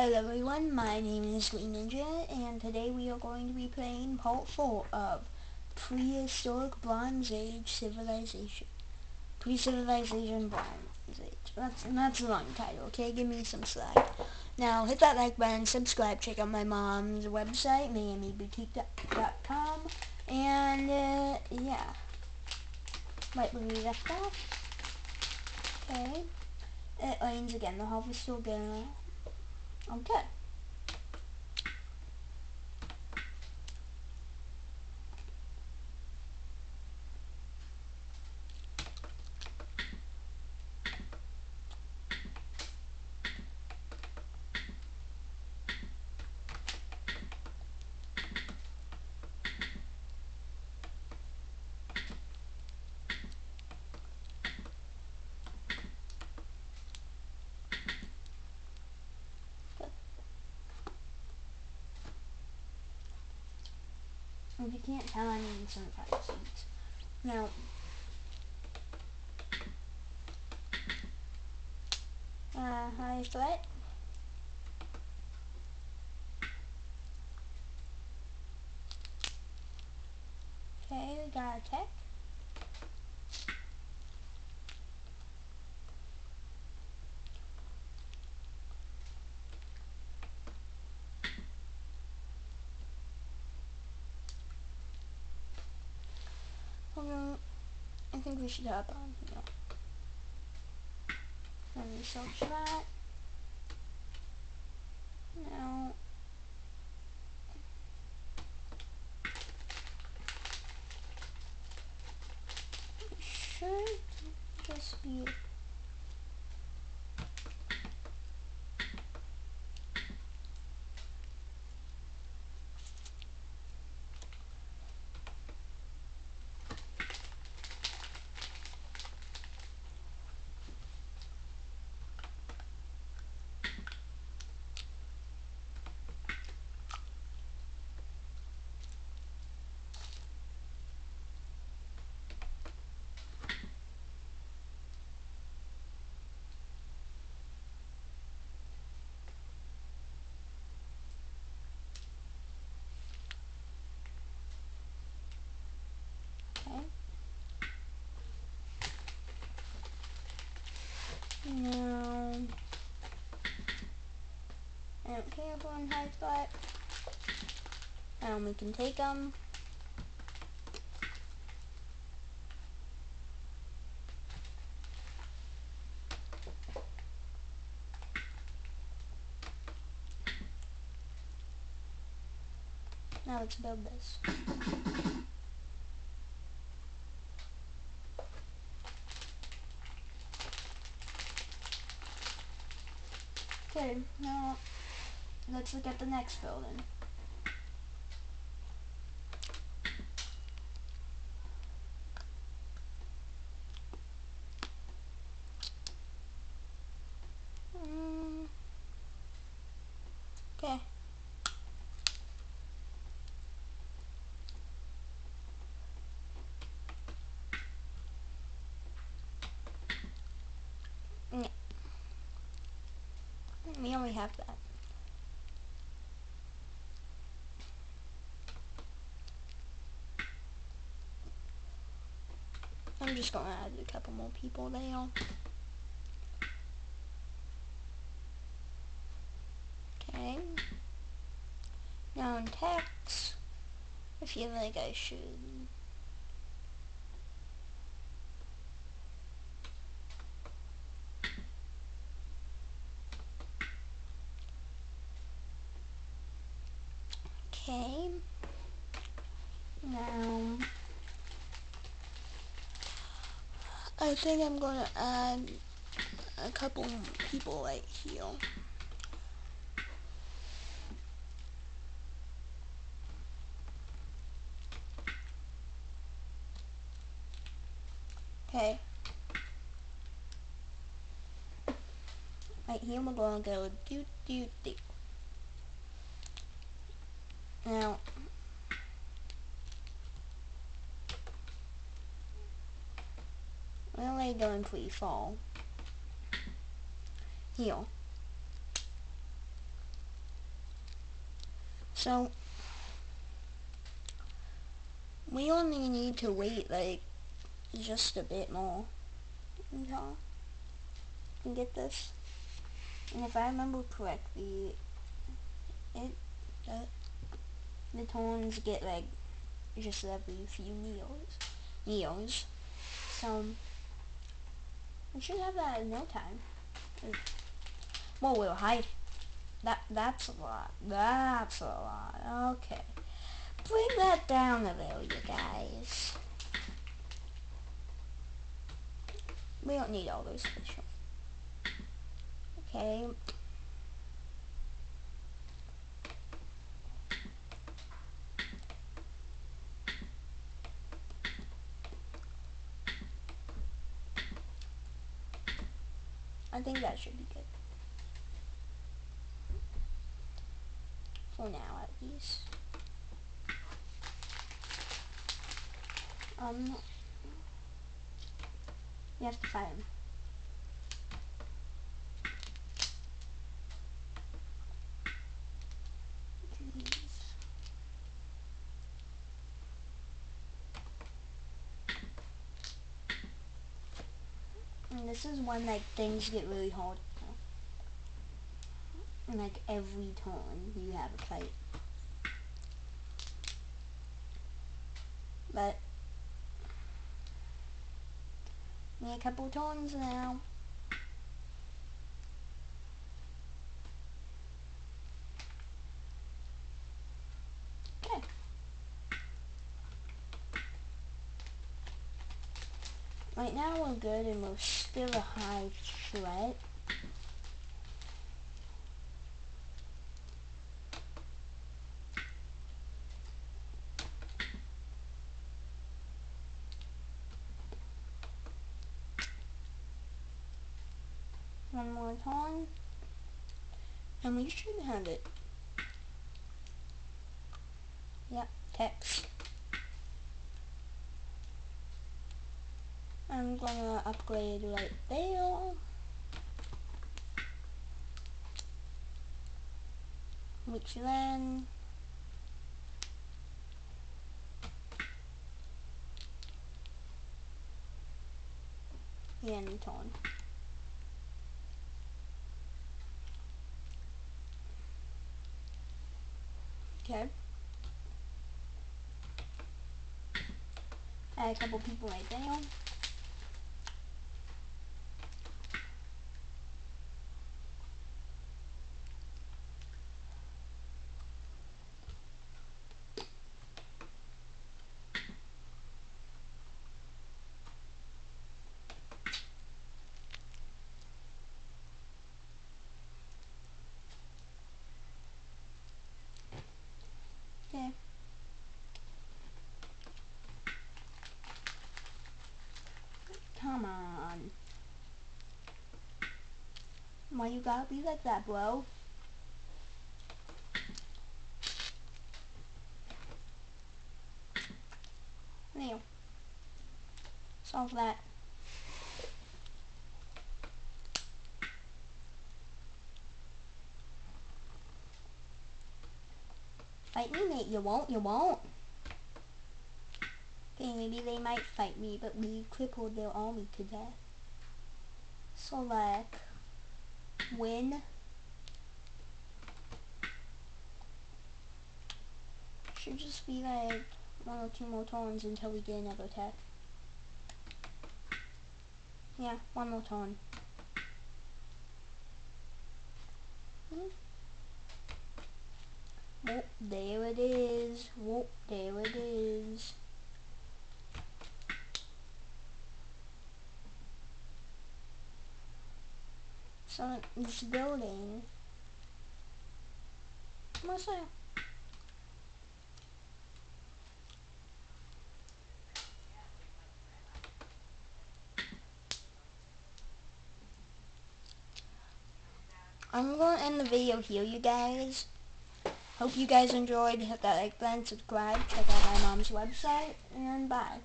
Hello everyone, my name is Green Ninja, and today we are going to be playing part 4 of Prehistoric Bronze Age Civilization. Pre-Civilization Bronze Age. That's, that's a long title, okay? Give me some slack. Now, hit that like button, subscribe, check out my mom's website, miniandmeboutique.com, and, uh, yeah. Might we left off. Okay. It rains again, the harvest will go Okay. If you can't tell, I'm using some five seeds. Now, uh, high foot. Okay, we got a tech. I think we should hop on here. Let me search that. Now, it should just be Um, no. I don't care if one high spot. And we can take them. Now let's build this. Okay, now let's look at the next building. Mm. Okay. We only have that. I'm just gonna add a couple more people there. Okay. Now in text, I feel like I should Okay. Now, I think I'm going to add a couple people right here. Okay. Right here we're to go do do do. Now, free fall? Here. So, we only need to wait like just a bit more until get this. And if I remember correctly, it uh, the tones get like just every few neos, neos. So we should have that in no time. Well, we'll hide. That that's a lot. That's a lot. Okay, bring that down a little, you guys. We don't need all those special. Okay. I think that should be good. For now, at least. Um, you have to fight him. And this is when like things get really hard. Like every turn you have a fight. But me a couple times now. Right now we're good and we're still a high threat. one more time. And we should have it. Yep, text. I'm gonna upgrade right there. Which then and on. Okay. A couple people right there. Okay. Come on. Why you gotta be like that, bro? There. Solve that. Fight me, mate. You won't. You won't. Okay, maybe they might fight me, but we crippled their army to death. So, like, win. Should just be like one or two more turns until we get another attack. Yeah, one more turn. Hmm. There it is. Oh, there it is. So this building. What's that? I'm going to end the video here, you guys. Hope you guys enjoyed. Hit that like button, subscribe, check out my mom's website, and bye.